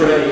pray